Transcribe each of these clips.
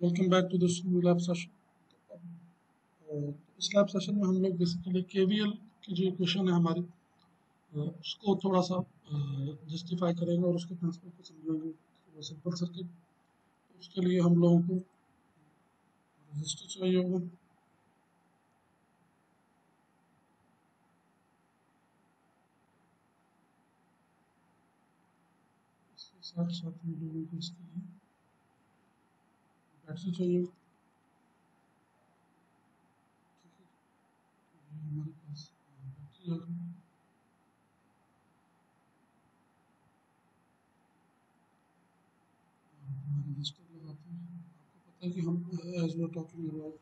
Welcome back to this new lab session इस lab session में हम लोग बेसिकली के की जो इक्वेशन है हमारी uh, उसको थोड़ा सा जस्टिफाई uh, करेंगे और उसके प्रिंसिपल को समझेंगे सिंपल सर्किट उसके लिए हम लोगों को रजिस्टर चाहिए होगा। साथ साथ हम लोगों को इसके लिए बैटरी चाहिए हैं है कि हम as we talking about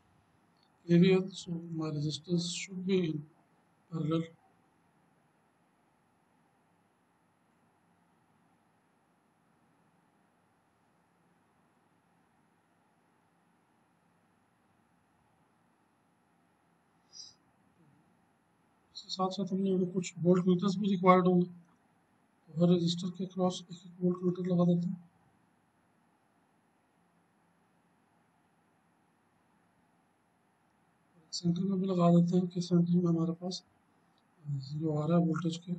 KVL so my resistors should be in parallel साथ साथ हमने कुछ वोल्ट मीटर्स भी रिक्वायर्ड होंगे तो हर रजिस्टर के क्रॉस एक एक वोल्ट मीटर लगा देते हैं। सेंटर में भी लगा देते हैं कि सेंटर में हमारे पास ज़ीरो आ रहा है वोल्टेज के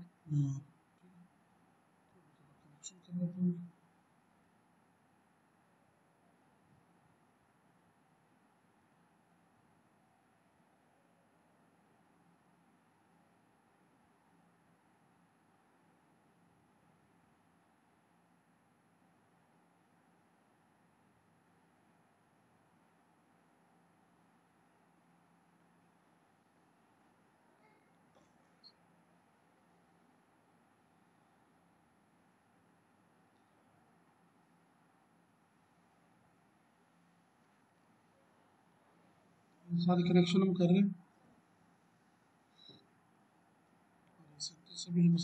सारे कनेक्शन हम कर रहे हैं। से भी हम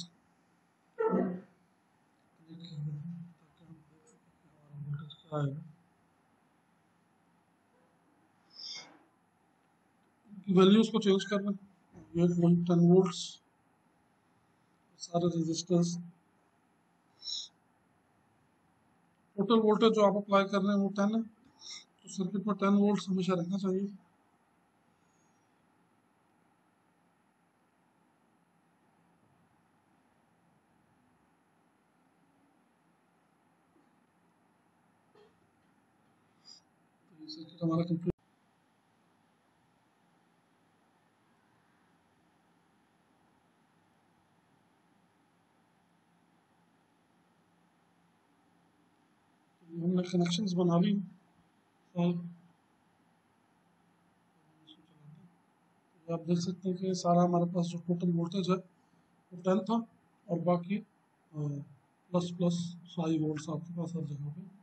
वैल्यूज़ को चेंज करना। एक वोल्ट टेन वोल्ट्स सारे रेजिस्टर्स टोटल वोल्टेज जो आप अप्लाई कर रहे हैं वो टेन है। तो सर्किट में टेन वोल्ट्स हमेशा रहना चाहिए। सर्किट हमारा कंप्लीट हमने कनेक्शंस बना ली और आप देख सकते हैं कि सारा हमारे पास जो टोटल वोल्टेज है, वो टेन था और बाकी प्लस प्लस फाइव वोल्ट्स आपके पास हर जगह पे।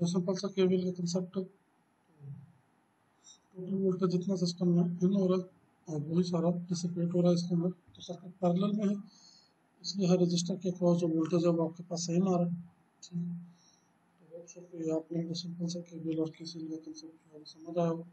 तो सिंपल सा केबल का कंसेप्ट टोटल वोल्टेज जितना सिस्टम में इन हो रहा है और वही सारा डिसिपेट हो रहा है इसके अंदर। तो सर्किट पैरेलल में है, इसलिए हर रजिस्टर के अक्रॉस जो वोल्टेज है वो आपके पास सेम आ रहा है। ठीक। तो आपने सिंपल सा केबल और किसी का कंसेप्ट समझ आया हो।